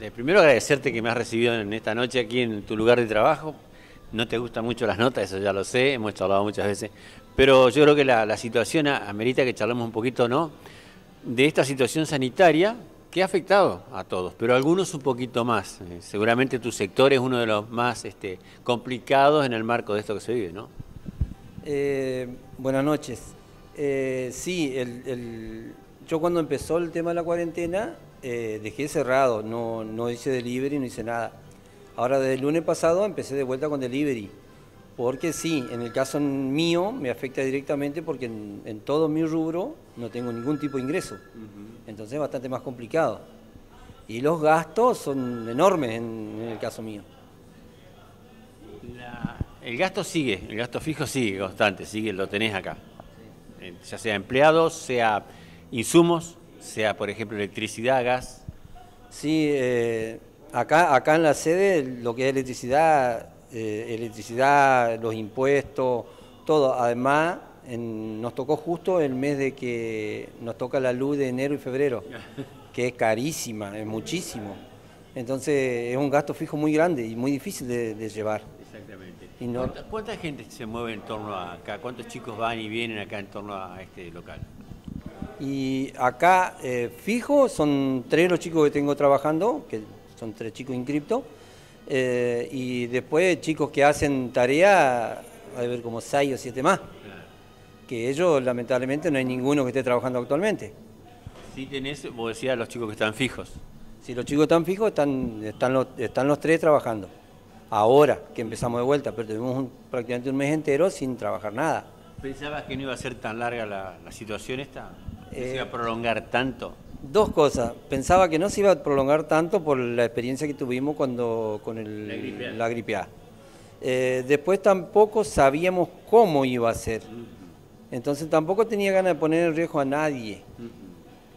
eh, primero agradecerte que me has recibido en esta noche aquí en tu lugar de trabajo. No te gustan mucho las notas, eso ya lo sé, hemos charlado muchas veces. Pero yo creo que la, situación amerita que charlemos un poquito, ¿no? De esta situación sanitaria que ha afectado a todos, pero algunos un poquito más. Eh, seguramente tu sector es uno de los más este, complicados en el marco de esto que se vive, ¿no? Eh, buenas noches. Eh, sí, yo cuando empezó el tema de la cuarentena dejé cerrado, no, no hice delivery, no hice nada. Ahora desde el lunes pasado empecé de vuelta con delivery. Porque sí, en el caso mío me afecta directamente porque en, todo mi rubro no tengo ningún tipo de ingreso. Entonces es bastante más complicado. Y los gastos son enormes en, el caso mío. el gasto sigue, el gasto fijo sigue constante, sigue, lo tenés acá. Eh, ya sea empleados, sea insumos, sea por ejemplo electricidad, gas. Sí, eh, acá, acá en la sede lo que es electricidad eh, electricidad, los impuestos, todo. Además, nos tocó justo el mes de que nos toca la luz de enero y febrero, que es carísima, es muchísimo. Entonces es un gasto fijo muy grande y muy difícil de, llevar. Exactamente. ¿Cuánta, gente se mueve en torno a acá? ¿Cuántos chicos van y vienen acá en torno a este local? Y acá eh, fijo son tres los chicos que tengo trabajando, que son tres chicos inscriptos. Eh, y después chicos que hacen tarea, a ver como seis o siete más. Que ellos, lamentablemente, no hay ninguno que esté trabajando actualmente. Sí tenés, vos decías, los chicos que están fijos. Si los chicos están fijos, están, están, los, están los tres trabajando. Ahora que empezamos de vuelta, pero tuvimos prácticamente un mes entero sin trabajar nada. ¿Pensabas que no iba a ser tan larga la, situación esta? ¿Que se iba a eh, prolongar tanto? Dos cosas. Pensaba que no se iba a prolongar tanto por la experiencia que tuvimos cuando con el, la gripe A. Eh, después tampoco sabíamos cómo iba a ser. Entonces tampoco tenía ganas de poner en riesgo a nadie.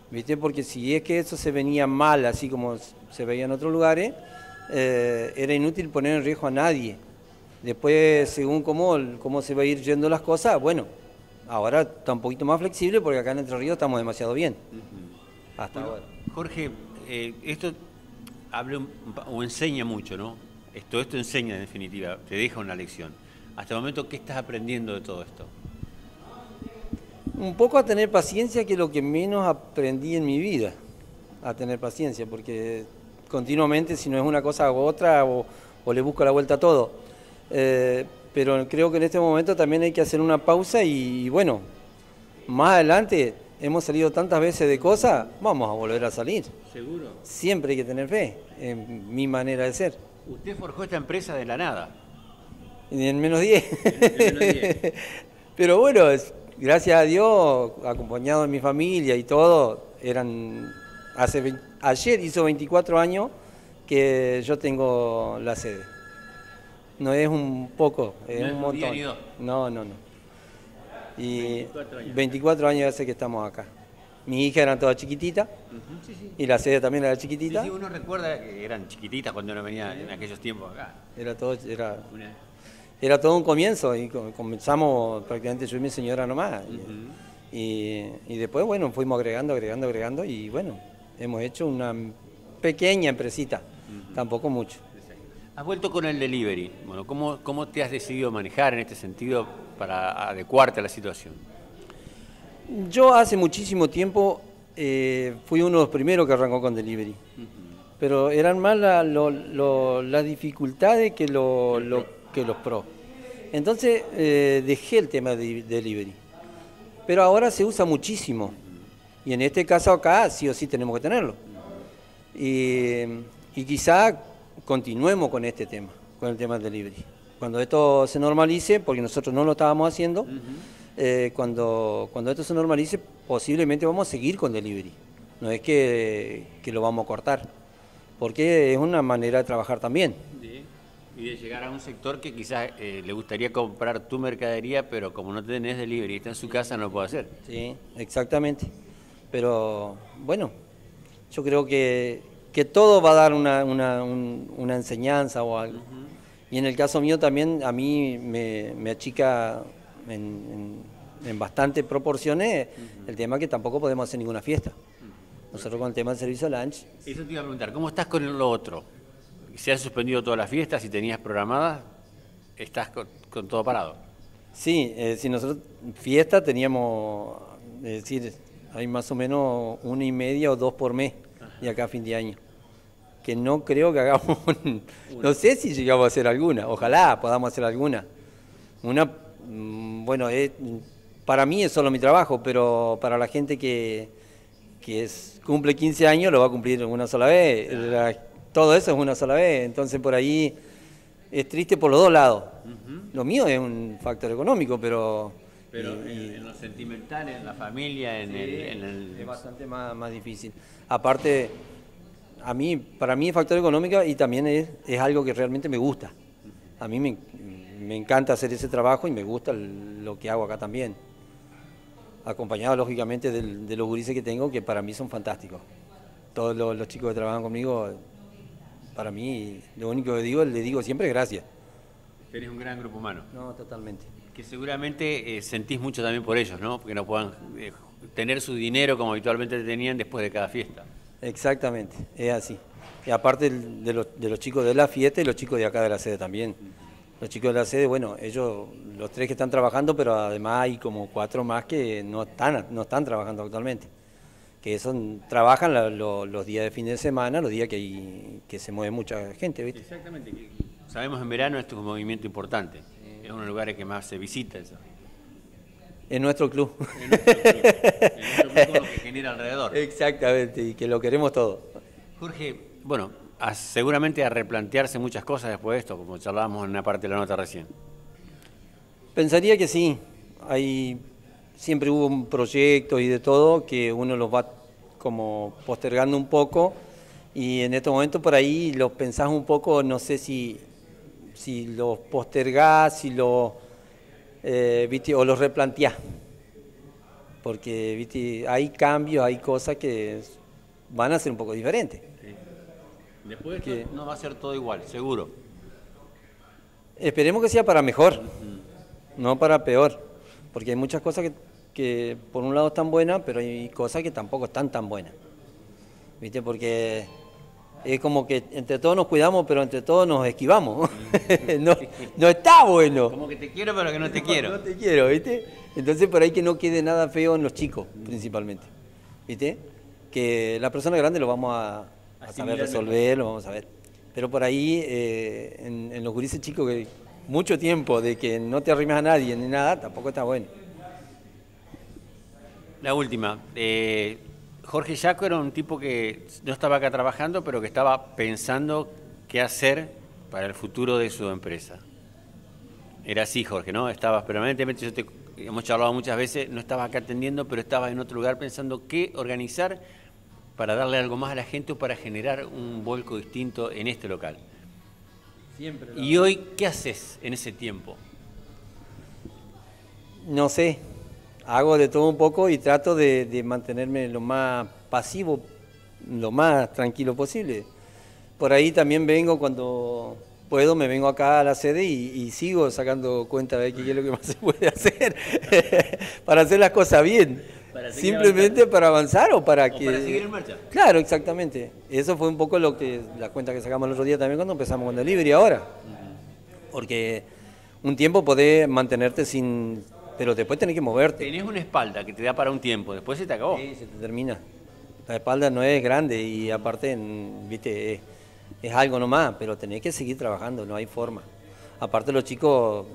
¿Viste? Porque si es que eso se venía mal, así como se veía en otros lugares, eh, era inútil poner en riesgo a nadie. Después, según cómo, cómo se va a ir yendo las cosas, bueno, ahora está un poquito más flexible porque acá en Entre Ríos estamos demasiado bien. Jorge, eh, esto habla o enseña mucho, ¿no? Esto, esto enseña en definitiva, te deja una lección. Hasta el momento, ¿qué estás aprendiendo de todo esto? Un poco a tener paciencia, que es lo que menos aprendí en mi vida, a tener paciencia, porque continuamente si no es una cosa hago otra o, le busco la vuelta a todo. Eh, pero creo que en este momento también hay que hacer una pausa y bueno, más adelante hemos salido tantas veces de cosas, vamos a volver a salir. Seguro. Siempre hay que tener fe, en mi manera de ser. Usted forjó esta empresa de la nada. En menos 10. Pero bueno, gracias a Dios, acompañado de mi familia y todo, eran hace ayer hizo 24 años que yo tengo la sede. No es un poco, es un montón. No, no, no. Y 24 años. hace que estamos acá. Mi hija eran todas chiquititas y la sede también era chiquitita. Sí, uno recuerda que eran chiquititas cuando uno venía en aquellos tiempos acá. Era todo, era, era todo un comienzo y comenzamos prácticamente yo y mi señora nomás. y, y, después, bueno, fuimos agregando, agregando, agregando y bueno, hemos hecho una pequeña empresita, tampoco mucho. Has vuelto con el delivery. Bueno, ¿cómo, ¿cómo te has decidido manejar en este sentido para adecuarte a la situación? Yo hace muchísimo tiempo eh, fui uno de los primeros que arrancó con delivery. Pero eran más las dificultades que, lo, que los pros. Entonces eh, dejé el tema de delivery. Pero ahora se usa muchísimo. Y en este caso acá sí o sí tenemos que tenerlo. Y, y quizá continuemos con este tema, con el tema del delivery. Cuando esto se normalice, porque nosotros no lo estábamos haciendo, eh, cuando, cuando esto se normalice, posiblemente vamos a seguir con delivery. No es que, lo vamos a cortar, porque es una manera de trabajar también. Y de llegar a un sector que quizás eh, le gustaría comprar tu mercadería, pero como no tenés delivery, está en su casa, no lo puede hacer. Sí, exactamente. Pero bueno, yo creo que que todo va a dar una, una, enseñanza o algo. Y en el caso mío también, a mí me, achica en, en, bastantes proporciones el tema que tampoco podemos hacer ninguna fiesta. Nosotros con el tema del servicio lunch. Eso te iba a preguntar, ¿cómo estás con lo otro? ¿Se han suspendido todas las fiestas y tenías programadas? ¿Estás con, todo parado? Sí, eh, si nosotros fiesta teníamos, es decir, hay más o menos una y media o dos por mes, y acá a fin de año. Que no creo que hagamos, no sé si llegamos a hacer alguna, ojalá podamos hacer alguna. Una, mm, bueno, es, para mí es solo mi trabajo, pero para la gente que, que es, cumple 15 años lo va a cumplir una sola vez. todo eso es una sola vez, entonces por ahí es triste por los dos lados. Lo mío es un factor económico, pero... Pero en, lo sentimental, en la familia, en, el, Es bastante más, más difícil. Aparte, a mí, para mí es factor económico y también es, es algo que realmente me gusta. A mí me, me encanta hacer ese trabajo y me gusta lo que hago acá también. Acompañado lógicamente de los gurises que tengo, que para mí son fantásticos. Todos los, chicos que trabajan conmigo, para mí, lo único que digo, le digo siempre gracias. Eres un gran grupo humano. No, totalmente. Que seguramente eh, sentís mucho también por ellos, ¿no? Porque no puedan eh, tener su dinero como habitualmente tenían después de cada fiesta. Exactamente, es así. Y aparte de los, de los chicos de la fiesta y los chicos de acá de la sede también. Los chicos de la sede, bueno, ellos, los tres que están trabajando, pero además hay como cuatro más que no están, no están trabajando actualmente. Que son, trabajan los días de fin de semana, los días que, hay, que se mueve mucha gente, ¿viste? Exactamente. Sabemos en verano esto es un movimiento importante. Es uno de los lugares que más se visita. Eso. En nuestro club. En nuestro club. en nuestro club lo que genera alrededor. Exactamente, y que lo queremos todo. Jorge, bueno, seguramente a replantearse muchas cosas después de esto, como charlábamos en una parte de la nota recién. Pensaría que sí. Hay, siempre hubo un proyecto y de todo que uno los va como postergando un poco y en este momento por ahí los pensás un poco, no sé si, si los postergás, si los, eh, o los replanteás. Porque ¿viste? hay cambios, hay cosas que van a ser un poco diferentes. Después que no va a ser todo igual, seguro. Esperemos que sea para mejor, no para peor, porque hay muchas cosas que, que, por un lado están buenas, pero hay cosas que tampoco están tan buenas. ¿Viste? Porque es como que entre todos nos cuidamos, pero entre todos nos esquivamos. no, no, está bueno. Como que te quiero, pero que no te quiero. No te quiero, ¿viste? Entonces por ahí que no quede nada feo en los chicos, principalmente. ¿Viste? Que la persona grande lo vamos a, a saber resolverlo, vamos a ver. Pero por ahí, eh, en, los gurises chicos, que mucho tiempo de que no te arrimas a nadie ni nada, tampoco está bueno. La última. Eh, Jorge Jaco era un tipo que no estaba acá trabajando, pero que estaba pensando qué hacer para el futuro de su empresa. Era así, Jorge, ¿no? Estabas permanentemente, yo te, hemos charlado muchas veces, no estaba acá atendiendo, pero estaba en otro lugar pensando qué organizar para darle algo más a la gente o para generar un vuelco distinto en este local. Siempre ¿Y hoy qué haces en ese tiempo? No sé, hago de todo un poco y trato de, mantenerme lo más pasivo, lo más tranquilo posible. Por ahí también vengo cuando puedo, me vengo acá a la sede y, sigo sacando cuenta de qué es lo que más se puede hacer para hacer las cosas bien. Simplemente para avanzar o para que... Para seguir en marcha. Claro, exactamente. Eso fue un poco lo que la cuenta que sacamos el otro día también cuando empezamos con delivery ahora. Porque un tiempo podés mantenerte sin... Pero después tenés que moverte. Tenés una espalda que te da para un tiempo, después se te acabó. Sí, se te termina. La espalda no es grande y aparte, viste, es, es algo nomás, pero tenés que seguir trabajando, no hay forma. Aparte los chicos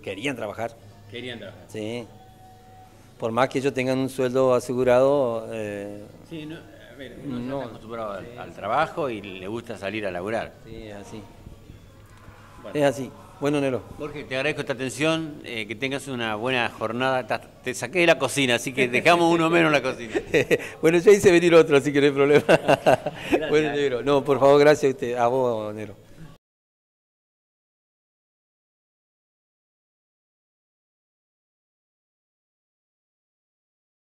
querían trabajar. Querían trabajar. Sí por más que ellos tengan un sueldo asegurado... Eh, sí, no, a ver, uno no, está acostumbrado al, trabajo y le gusta salir a laburar. Sí, es así. Es así. Bueno, Nero. Jorge, te agradezco esta atención, eh, que tengas una buena jornada. Te saqué de la cocina, así que dejamos uno menos en la cocina. bueno, ya hice venir otro, así que no hay problema. bueno, Negro. No, por favor, gracias a, usted, a vos, Nero.